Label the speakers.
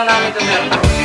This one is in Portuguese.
Speaker 1: o nome do meu